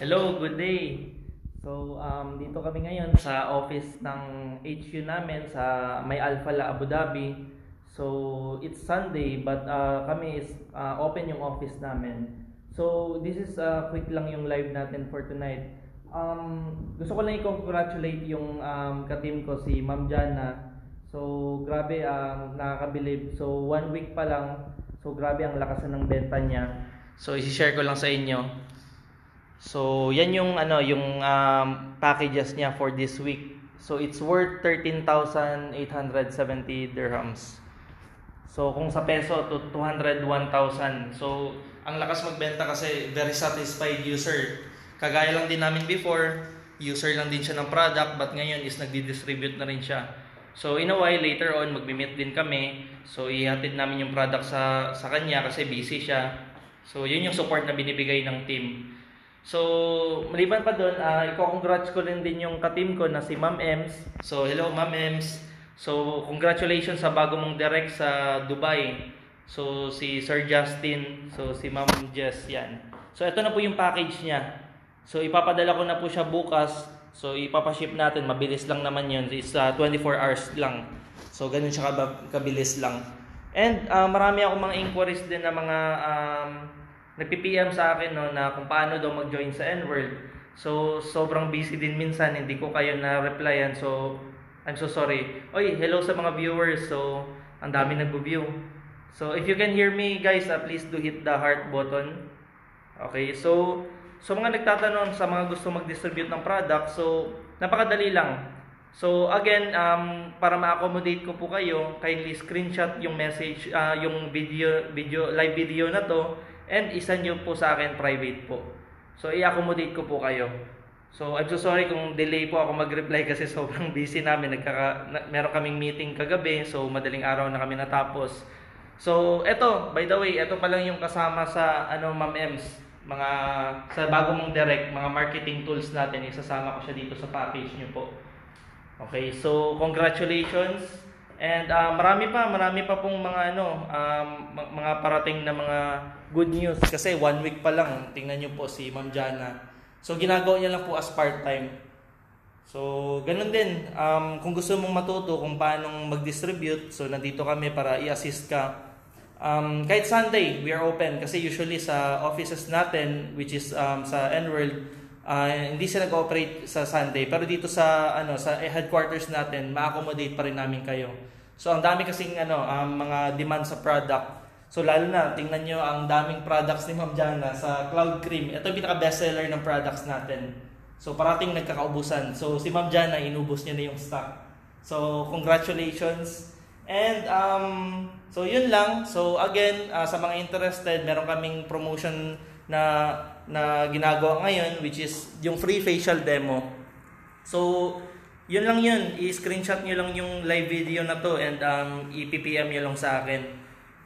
Hello, good day. So, um, dito kami ngayon sa office ng HQ namin sa May Alfala, Abu Dhabi. So, it's Sunday but uh, kami is uh, open yung office namin. So, this is uh, quick lang yung live natin for tonight. Um, gusto ko lang i-congratulate yung um, ka-team ko si Ma'am Jana. So, grabe um, nakakabilib. So, one week pa lang. So, grabe ang lakas ng benta niya. So, isi-share ko lang sa inyo. So, yan yung ano, yung um, packages niya for this week. So, it's worth 13,870 dirhams. So, kung sa peso, to 201,000. So, ang lakas magbenta kasi very satisfied user. Kagaya lang din namin before, user lang din siya ng product, but ngayon is nagdi-distribute na rin siya. So, in a while, later on, magbi-meet din kami. So, ihatid namin yung product sa, sa kanya kasi busy siya. So, yun yung support na binibigay ng team. So, maliban pa doon, uh, i-congrats ko rin din yung ka-team ko na si Ma'am Ems. So, hello Ma'am Ems. So, congratulations sa bago mong direct sa Dubai. So, si Sir Justin, so si Ma'am Jess, yan. So, ito na po yung package niya. So, ipapadala ko na po siya bukas. So, ipapaship natin. Mabilis lang naman yun. It's uh, 24 hours lang. So, ganun siya kab- kabilis lang. And uh, marami akong mga inquiries din na mga um, nagpi-PM sa akin no, na kung paano daw mag-join sa N-World. So, sobrang busy din minsan, hindi ko kayo na-replyan. So, I'm so sorry. Oy, hello sa mga viewers. So, ang dami nagbo-view. So, if you can hear me, guys, uh, please do hit the heart button. Okay, so, so mga nagtatanong sa mga gusto mag-distribute ng product, so, napakadali lang. So, again, um, para ma-accommodate ko po kayo, kindly screenshot yung message, uh, yung video, video, live video na to, and isa nyo po sa akin private po. So, i-accommodate ko po kayo. So, I'm so sorry kung delay po ako mag-reply kasi sobrang busy namin. Nagkaka, na, meron kaming meeting kagabi, so madaling araw na kami natapos. So, eto, by the way, eto pa lang yung kasama sa ano, Ma'am Ems, mga sa bago mong direct, mga marketing tools natin, isasama ko siya dito sa package niyo po. Okay, so congratulations. And uh, marami pa, marami pa pong mga ano, um, mga parating na mga good news kasi one week pa lang. Tingnan niyo po si Ma'am Jana. So ginagawa niya lang po as part-time. So, ganun din. Um, kung gusto mong matuto kung paano mag-distribute, so nandito kami para i-assist ka. Um, kahit Sunday, we are open kasi usually sa offices natin, which is um, sa N-World, uh, hindi sila nag-operate sa Sunday. Pero dito sa ano sa headquarters natin, ma-accommodate pa rin namin kayo. So ang dami kasing ano, um, mga demand sa product. So lalo na, tingnan nyo ang daming products ni Ma'am Jana sa Cloud Cream. Ito yung pinaka bestseller ng products natin. So parating nagkakaubusan. So si Ma'am Jana, inubos niya na yung stock. So congratulations. And um, so yun lang. So again, uh, sa mga interested, meron kaming promotion na na ginagawa ngayon which is yung free facial demo. So yun lang yun. I-screenshot nyo lang yung live video na to and um, i-PPM nyo lang sa akin.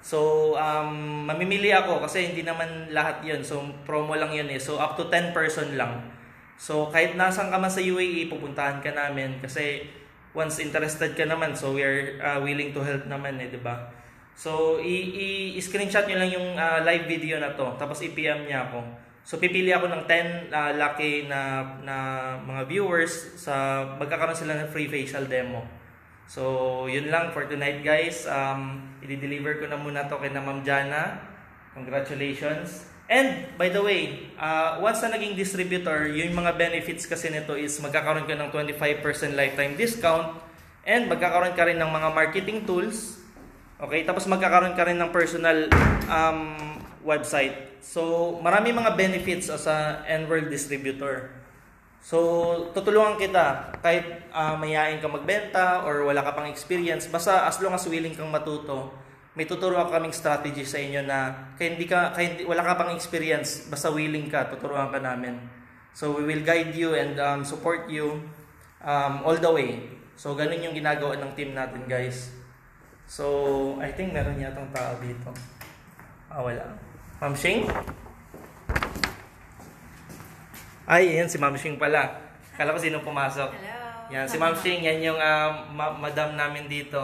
So, um, mamimili ako kasi hindi naman lahat yun. So, promo lang yun eh. So, up to 10 person lang. So, kahit nasan ka man sa UAE, pupuntahan ka namin kasi once interested ka naman, so we are uh, willing to help naman eh, di ba? So, i-screenshot nyo lang yung uh, live video na to. Tapos, i-PM niya ako. So pipili ako ng 10 uh, lucky na na mga viewers sa magkakaroon sila ng free facial demo. So yun lang for tonight guys. Um i-deliver ko na muna to kay na Ma'am Jana. Congratulations. And by the way, uh, once na naging distributor, yung mga benefits kasi nito is magkakaroon ka ng 25% lifetime discount and magkakaroon ka rin ng mga marketing tools. Okay, tapos magkakaroon ka rin ng personal um, website. So, marami mga benefits as a N-World distributor. So, tutulungan kita kahit uh, mayayain ka magbenta or wala ka pang experience, basta as long as willing kang matuto, may tuturuan kaming strategy sa inyo na kahit hindi ka kahit wala ka pang experience, basta willing ka, tuturuan ka namin. So, we will guide you and um, support you um, all the way. So, ganun yung ginagawa ng team natin, guys. So, I think meron yatang tao dito. Ah, wala. Ma'am Shing? Ay, yan si Ma'am Shing pala. Kala ko sino pumasok. Hello. Yan, si Ma'am Shing, yan yung uh, ma- madam namin dito.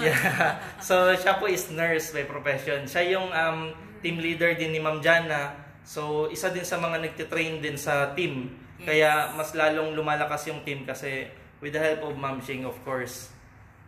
Yeah. So, siya po is nurse by profession. Siya yung um, team leader din ni Ma'am Jana So, isa din sa mga nagtitrain din sa team. Kaya mas lalong lumalakas yung team kasi with the help of Ma'am Shing, of course.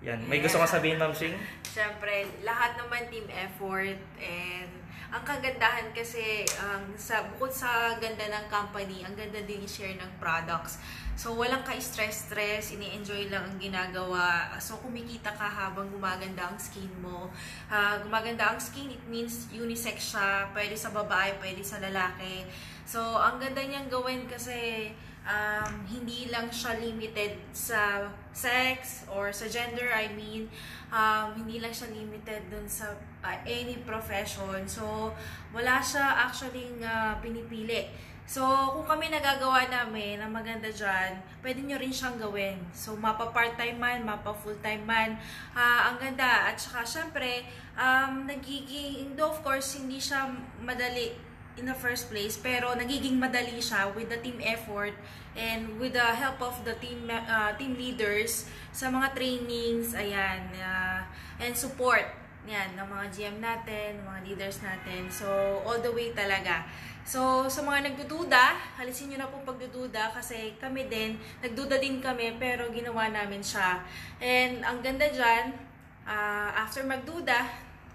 Yan. May gusto kang sabihin, Ma'am Shing? Siyempre, lahat naman team effort and ang kagandahan kasi ang sa bukod sa ganda ng company, ang ganda din i-share ng products. So walang ka-stress-stress, ini-enjoy lang ang ginagawa. So kumikita ka habang gumaganda ang skin mo. Ah, gumaganda ang skin, it means unisex siya, pwede sa babae, pwede sa lalaki. So ang ganda niyang gawin kasi um, hindi lang siya limited sa sex or sa gender, I mean, um, hindi lang siya limited dun sa uh, any profession. So, wala siya actually uh, pinipili. So, kung kami nagagawa namin na maganda dyan, pwede nyo rin siyang gawin. So, mapa part-time man, mapa full-time man, ah, ang ganda. At saka, syempre, um, nagiging, though of course, hindi siya madali in the first place, pero nagiging madali siya with the team effort and with the help of the team uh, team leaders sa mga trainings, ayan, uh, and support yan, ng mga GM natin, mga leaders natin. So, all the way talaga. So, sa mga nagdududa, halisin nyo na po pagdududa kasi kami din, nagduda din kami pero ginawa namin siya. And ang ganda dyan, uh, after magduda,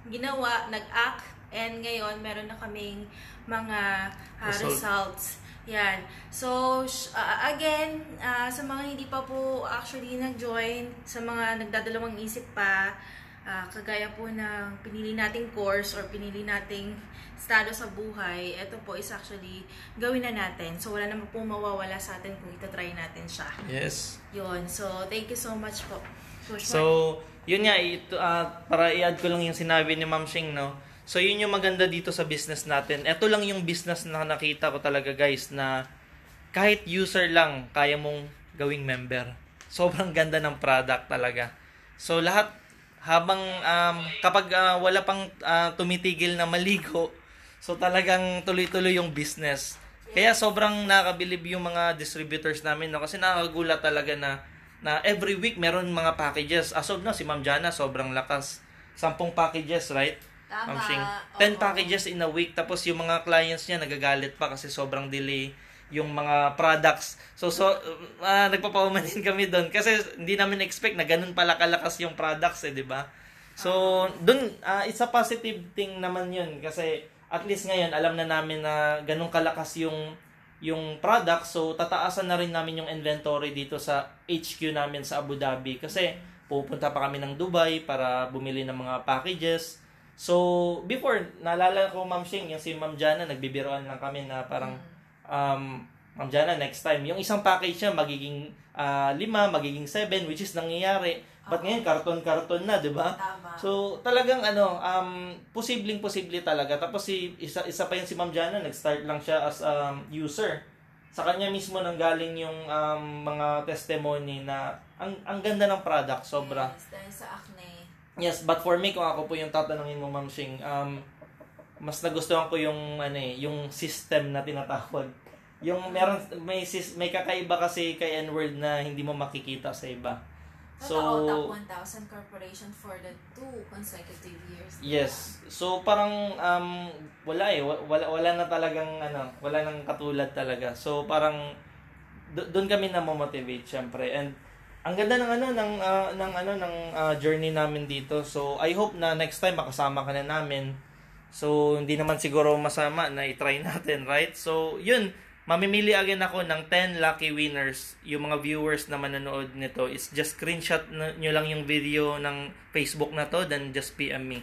ginawa, nag-act, and ngayon meron na kaming mga uh, Result. results. Yan. So, uh, again, uh, sa mga hindi pa po actually nag-join, sa mga nagdadalawang isip pa, uh, kagaya po ng pinili nating course or pinili nating estado sa buhay, ito po is actually gawin na natin. So, wala naman po mawawala sa atin kung itatry natin siya. Yes. Yun. So, thank you so much po. Coach. So, yun nga, ito, ah, para i-add ko lang yung sinabi ni Ma'am Shing, no? So, yun yung maganda dito sa business natin. Ito lang yung business na nakita ko talaga, guys, na kahit user lang, kaya mong gawing member. Sobrang ganda ng product talaga. So, lahat, habang, um, kapag ah, wala pang ah, tumitigil na maligo, so talagang tuloy-tuloy yung business. Kaya sobrang nakabilib yung mga distributors namin, no? Kasi nakakagulat talaga na na every week meron mga packages. As of now, si Ma'am Jana, sobrang lakas. Sampung packages, right? Tama. Ma'am Shing. Oo. 10 packages in a week. Tapos yung mga clients niya nagagalit pa kasi sobrang delay yung mga products. So, so uh, nagpapaumanin kami doon. Kasi hindi namin expect na ganun pala kalakas yung products eh, di ba? So, dun, ah, it's a positive thing naman yun. Kasi at least ngayon, alam na namin na ganun kalakas yung yung product. So, tataasan na rin namin yung inventory dito sa HQ namin sa Abu Dhabi. Kasi pupunta pa kami ng Dubai para bumili ng mga packages. So, before, naalala ko, Ma'am Shing, yung si Ma'am Jana, nagbibiroan lang kami na parang, um, Ma'am Jana, next time, yung isang package siya, magiging ah, lima, magiging seven, which is nangyayari. But ngayon, karton-karton na, di ba? So, talagang ano, um, posibleng posible talaga. Tapos si isa isa pa yun si Ma'am Jana, nag-start lang siya as um, user. Sa kanya mismo nanggaling yung um, mga testimony na ang ang ganda ng product, sobra. Yes, dahil sa acne. Yes, but for me kung ako po yung tatanungin mo Ma'am Shing, um, mas nagustuhan ko yung ano eh, yung system na tinatawag. Yung meron may sis, may kakaiba kasi kay N-World na hindi mo makikita sa iba. So, top 1,000 corporation for the two consecutive years. Yes. So parang um wala eh Wa- wala wala na talagang ano, wala nang katulad talaga. So parang do- doon kami na motivate syempre. And ang ganda ng ano ng ah, ng ano ng ah, journey namin dito. So I hope na next time makasama ka na namin. So hindi naman siguro masama na i-try natin, right? So yun, mamimili again ako ng 10 lucky winners. Yung mga viewers na manonood nito is just screenshot nyo lang yung video ng Facebook na to then just PM me.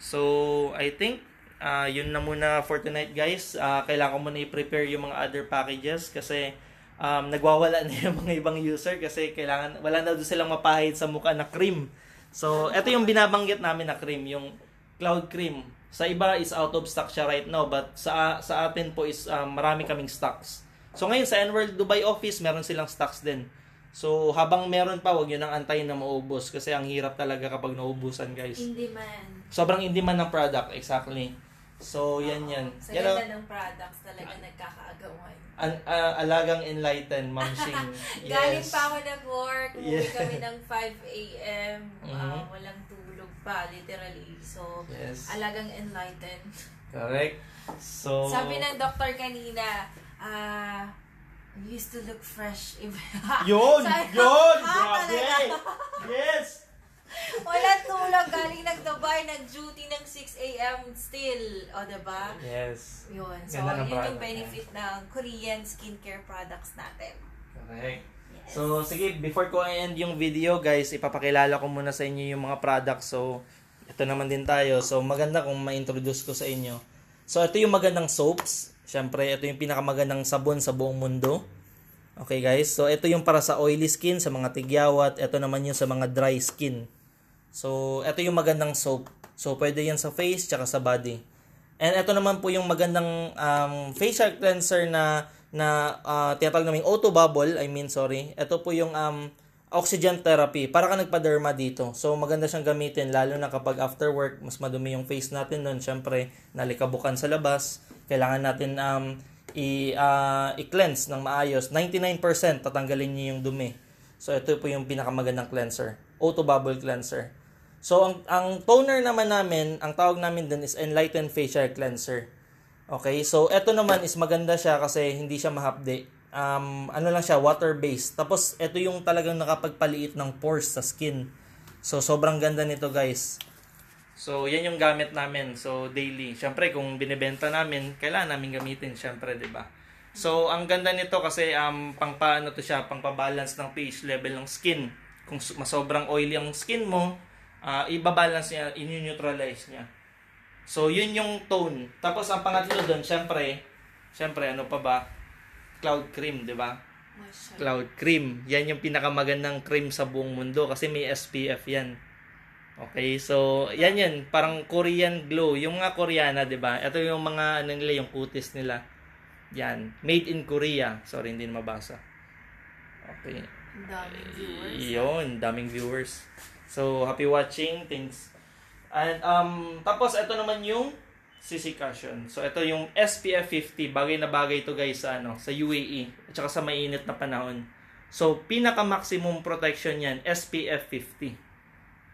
So, I think ah yun na muna for tonight guys. Ah kailangan ko muna i-prepare yung mga other packages kasi um, nagwawala na yung mga ibang user kasi kailangan wala na doon silang mapahid sa mukha na cream. So, ito yung binabanggit namin na cream, yung cloud cream. Sa iba is out of stock siya right now but sa sa atin po is um, marami kaming stocks. So ngayon sa Enworld Dubai office meron silang stocks din. So habang meron pa wag niyo nang antayin na maubos kasi ang hirap talaga kapag naubusan guys. Hindi man. Sobrang in demand ng product exactly. So yan yan. Sa Yan ganda ng products talaga nagkakaagawan. An, ah, alagang enlighten, Ma'am Shing. Yes. Galing pa ako nag-work, umuwi Yeah. kami ng 5 a.m. ah, Mhm. walang tulog pa, literally. So, Yes. alagang enlightened. Correct. So, Sabi ng doktor kanina, ah, you used to look fresh. Yun! Sabi- Yun! Grabe! Yes! Walang tulog. Galing nag-Dubai, nag-duty ng 6 a.m. still. O, diba? Yes. Yun. So, Ganda ng yun yung product, benefit ng Korean skincare products natin. Correct. Yes. So, sige, before ko end yung video, guys, ipapakilala ko muna sa inyo yung mga products. So, ito naman din tayo. So, maganda kung ma-introduce ko sa inyo. So, ito yung magandang soaps. Siyempre, ito yung pinakamagandang sabon sa buong mundo. Okay, guys. So, ito yung para sa oily skin, sa mga tigyawat. Ito naman yung sa mga dry skin. So, ito yung magandang soap. So, pwede yan sa face, tsaka sa body. And ito naman po yung magandang um, facial cleanser na na uh, tinatawag namin auto bubble, I mean sorry. Ito po yung um, oxygen therapy. Para ka nagpa-derma dito. So maganda siyang gamitin lalo na kapag after work mas madumi yung face natin noon. Syempre, nalikabukan sa labas. Kailangan natin um, i uh, i-cleanse ng maayos. 99% tatanggalin niyo yung dumi. So ito po yung pinakamagandang cleanser. Auto bubble cleanser. So ang ang toner naman namin, ang tawag namin dun is Enlighten Facial Cleanser. Okay, so eto naman is maganda siya kasi hindi siya mahapde. Um, ano lang siya, water-based. Tapos ito yung talagang nakapagpaliit ng pores sa skin. So sobrang ganda nito guys. So yan yung gamit namin. So daily. Siyempre kung binebenta namin, kailangan namin gamitin siyempre, 'di ba? So ang ganda nito kasi um pangpaano to siya, pangpa-balance ng pH level ng skin. Kung su- mas sobrang oily ang skin mo, uh, ibabalance niya, in-neutralize niya. So, yun yung tone. Tapos, ang pangatlo doon, syempre, syempre, ano pa ba? Cloud cream, di ba? Cloud cream. Yan yung pinakamagandang cream sa buong mundo kasi may SPF yan. Okay, so, yan yan. Parang Korean glow. Yung mga Koreana, di ba? Ito yung mga, ano nila, yung kutis nila. Yan. Made in Korea. Sorry, hindi na mabasa. Okay. Daming viewers. Yun, daming viewers. So, happy watching. Thanks. And, um, tapos, ito naman yung CC Cushion. So, ito yung SPF 50. Bagay na bagay to guys sa, ano, sa UAE. At saka sa mainit na panahon. So, pinaka-maximum protection yan, SPF 50.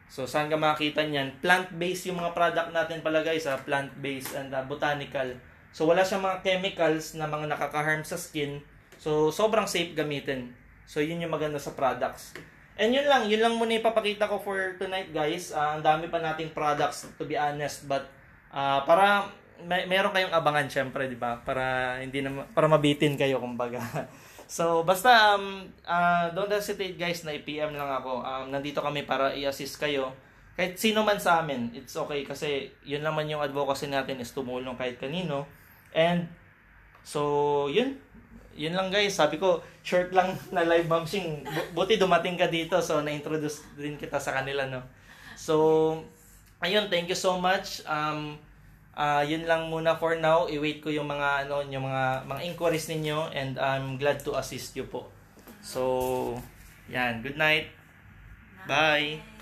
So, saan ka makakita niyan? Plant-based yung mga product natin pala guys, ha? plant-based and uh, botanical. So, wala siyang mga chemicals na mga nakaka-harm sa skin. So, sobrang safe gamitin. So, yun yung maganda sa products. And yun lang, yun lang muna ipapakita ko for tonight guys. Ah, ang dami pa nating products to be honest, but ah, para may, meron kayong abangan syempre, 'di ba? Para hindi na para mabitin kayo kumbaga. so, basta um ah, don't hesitate guys na i-PM lang ako. Um, nandito kami para i-assist kayo. Kahit sino man sa amin, it's okay kasi yun naman yung advocacy natin is tumulong kahit kanino. And so, yun. Yun lang guys. Sabi ko, short lang na live bombsing. Bu- Buti dumating ka dito. So, na-introduce din kita sa kanila, no? So, ayun. Thank you so much. Um, ah yun lang muna for now. I-wait ko yung mga, ano, yung mga, mga inquiries ninyo. And I'm glad to assist you po. So, yan. Good night. Bye.